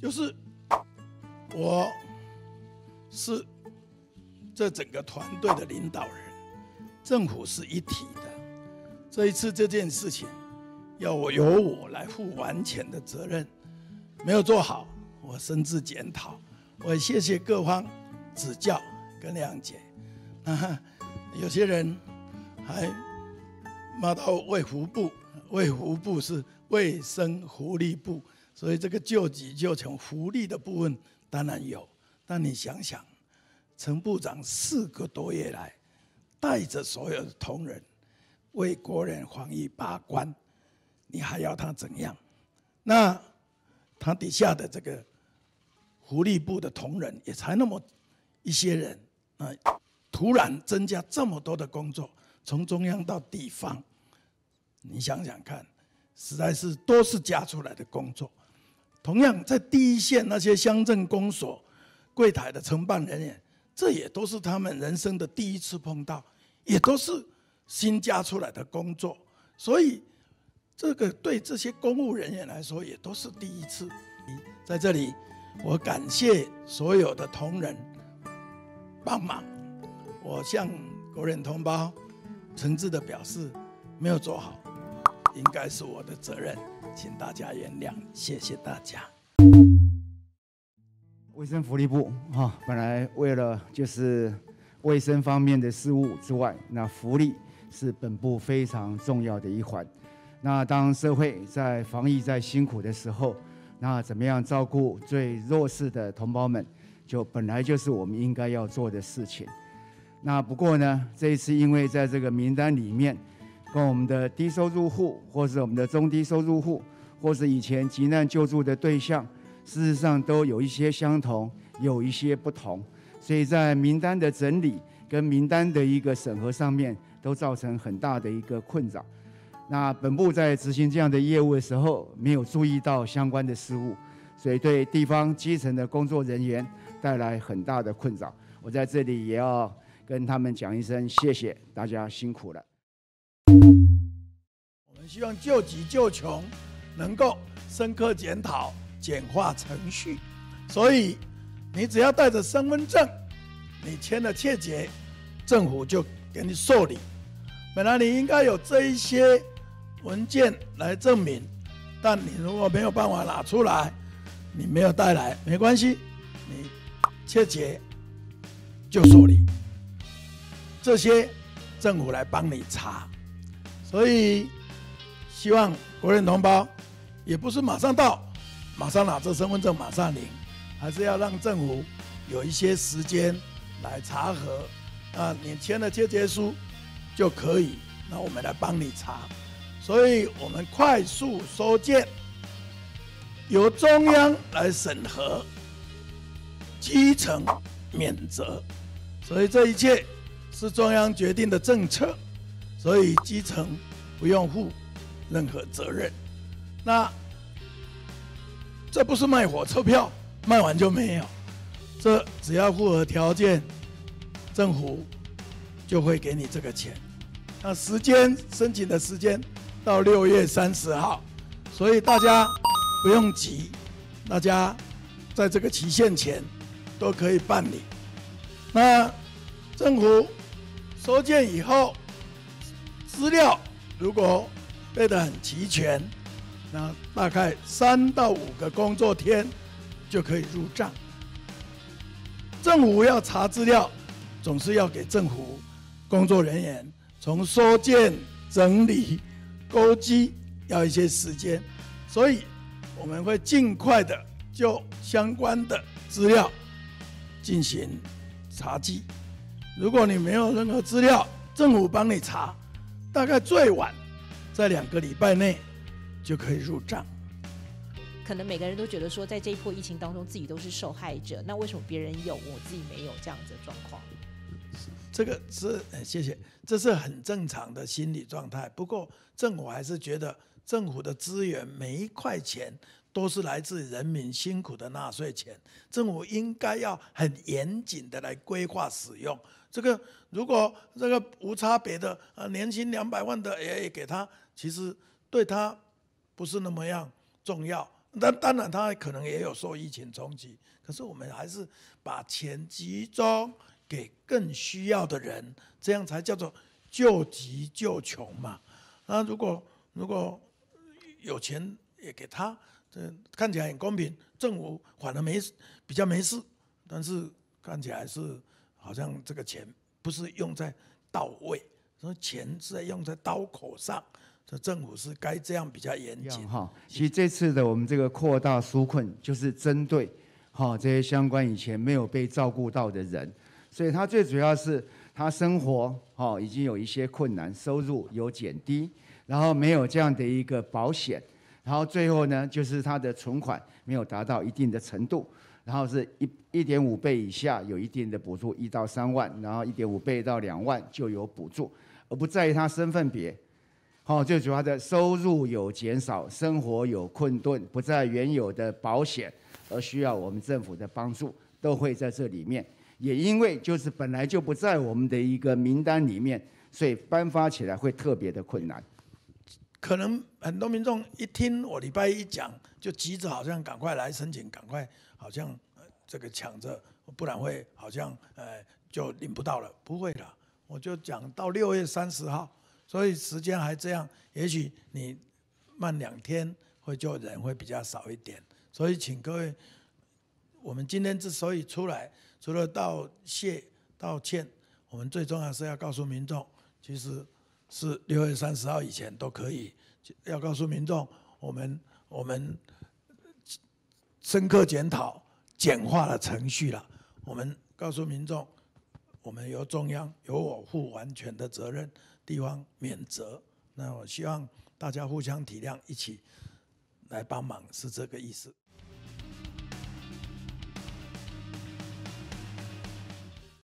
就是我是这整个团队的领导人，政府是一体的。这一次这件事情，要我由我来负完全的责任，没有做好，我深自检讨。我谢谢各方指教跟谅解。啊，有些人还骂到卫福部，卫福部是卫生福利部。所以这个救急救穷福利的部分当然有，但你想想，陈部长四个多月来带着所有的同仁为国人防疫把关，你还要他怎样？那他底下的这个福利部的同仁也才那么一些人啊，突然增加这么多的工作，从中央到地方，你想想看，实在是都是加出来的工作。同样，在第一线那些乡镇公所柜台的承办人员，这也都是他们人生的第一次碰到，也都是新加出来的工作，所以这个对这些公务人员来说也都是第一次。在这里，我感谢所有的同仁帮忙，我向国人同胞诚挚的表示，没有做好，应该是我的责任。请大家原谅，谢谢大家。卫生福利部哈，本来为了就是卫生方面的事务之外，那福利是本部非常重要的一环。那当社会在防疫在辛苦的时候，那怎么样照顾最弱势的同胞们，就本来就是我们应该要做的事情。那不过呢，这一次因为在这个名单里面。跟我们的低收入户，或是我们的中低收入户，或是以前急难救助的对象，事实上都有一些相同，有一些不同，所以在名单的整理跟名单的一个审核上面，都造成很大的一个困扰。那本部在执行这样的业务的时候，没有注意到相关的失误，所以对地方基层的工作人员带来很大的困扰。我在这里也要跟他们讲一声谢谢，大家辛苦了。希望救急救穷能够深刻检讨、简化程序，所以你只要带着身份证，你签了切结，政府就给你受理。本来你应该有这一些文件来证明，但你如果没有办法拿出来，你没有带来没关系，你切结就受理，这些政府来帮你查。所以，希望国人同胞也不是马上到，马上拿着身份证马上领，还是要让政府有一些时间来查核。啊，你签了切结书就可以，那我们来帮你查。所以我们快速收件，由中央来审核，基层免责。所以这一切是中央决定的政策。所以基层不用负任何责任，那这不是卖火车票，卖完就没有，这只要符合条件，政府就会给你这个钱。那时间申请的时间到六月三十号，所以大家不用急，大家在这个期限前都可以办理。那政府收件以后。资料如果备得很齐全，那大概三到五个工作天就可以入账。政府要查资料，总是要给政府工作人员从收件、整理、勾稽要一些时间，所以我们会尽快的就相关的资料进行查记。如果你没有任何资料，政府帮你查。大概最晚在两个礼拜内就可以入账。可能每个人都觉得说，在这一波疫情当中，自己都是受害者。那为什么别人有，我自己没有这样子的状况？这个是谢谢，这是很正常的心理状态。不过政府还是觉得，政府的资源每一块钱都是来自人民辛苦的纳税钱，政府应该要很严谨的来规划使用。这个如果这个无差别的呃年薪两百万的也给他，其实对他不是那么样重要，那当然他可能也有受疫情冲击，可是我们还是把钱集中给更需要的人，这样才叫做救急救穷嘛。那如果如果有钱也给他，这看起来很公平，政府反而没事，比较没事，但是看起来是好像这个钱不是用在到位，说钱是在用在刀口上，这政府是该这样比较严谨。哈，其实这次的我们这个扩大纾困，就是针对哈这些相关以前没有被照顾到的人，所以他最主要是他生活哈已经有一些困难，收入有减低，然后没有这样的一个保险。然后最后呢，就是他的存款没有达到一定的程度，然后是一一点五倍以下有一定的补助，一到三万，然后一点五倍到两万就有补助，而不在于他身份别。好，最主要的收入有减少，生活有困顿，不在原有的保险，而需要我们政府的帮助，都会在这里面。也因为就是本来就不在我们的一个名单里面，所以颁发起来会特别的困难。可能很多民众一听我礼拜一讲，就急着好像赶快来申请，赶快好像这个抢着，不然会好像呃就领不到了。不会的，我就讲到六月三十号，所以时间还这样，也许你慢两天会就人会比较少一点。所以请各位，我们今天之所以出来，除了道谢道歉，我们最重要是要告诉民众，其实。是六月三十号以前都可以，要告诉民众，我们我们深刻检讨，简化了程序了。我们告诉民众，我们由中央由我负完全的责任，地方免责。那我希望大家互相体谅，一起来帮忙，是这个意思。